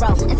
row.